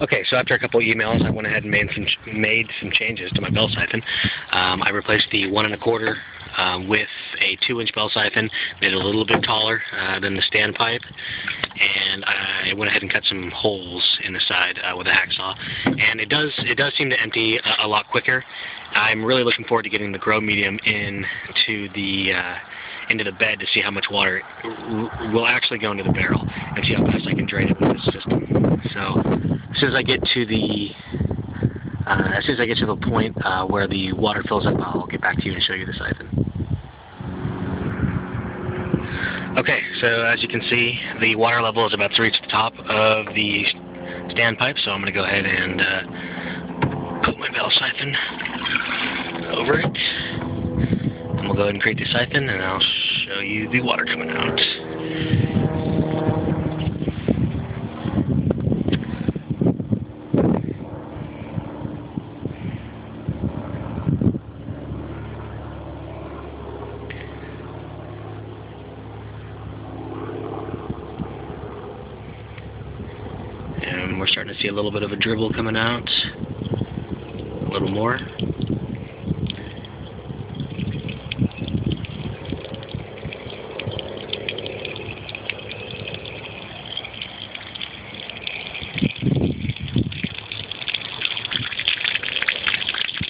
Okay, so after a couple emails, I went ahead and made some made some changes to my bell siphon. Um, I replaced the one and a quarter um, with a two-inch bell siphon, made it a little bit taller uh, than the standpipe, and I went ahead and cut some holes in the side uh, with a hacksaw. And it does it does seem to empty a, a, lot quicker. I'm really looking forward to getting the grow medium into the uh, into the bed to see how much water will actually go into the barrel and see how fast I can drain it with this system. So as soon as I get to the uh, as soon as I get to the point uh, where the water fills up, I'll get back to you and show you the siphon. Okay, so as you can see, the water level is about to reach the top of the standpipe, so I'm going to go ahead and uh, put my bell siphon over it. And we'll go ahead and create the siphon, and I'll show you the water coming out. We're starting to see a little bit of a dribble coming out. A little more.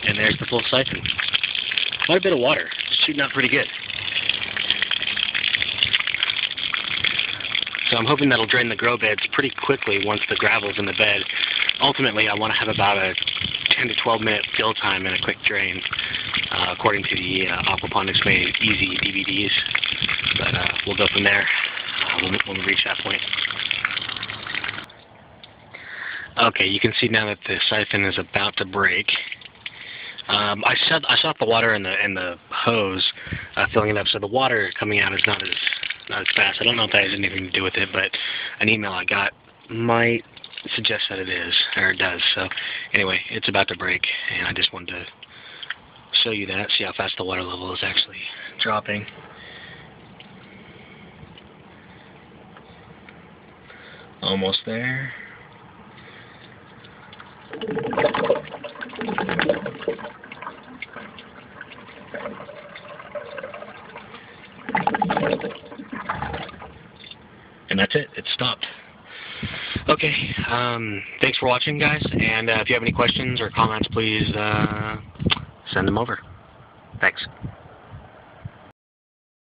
And there's the full siphon. Quite a bit of water. shooting out pretty good. So I'm hoping that'll drain the grow beds pretty quickly once the gravel's in the bed. Ultimately, I want to have about a 10 to 12 minute fill time and a quick drain, uh, according to the uh, Aquaponics Made Easy DVDs. But uh, we'll go from there when, when we reach that point. Okay, you can see now that the siphon is about to break. Um, I said I saw the water in the in the hose uh, filling it up, so the water coming out is not as not as fast. I don't know if that has anything to do with it, but an email I got might suggest that it is, or it does. So anyway, it's about to break, and I just wanted to show you that, see how fast the water level is actually dropping. Almost there. And that's it. It stopped. Okay, um, thanks for watching, guys. And uh, if you have any questions or comments, please uh, send them over. Thanks.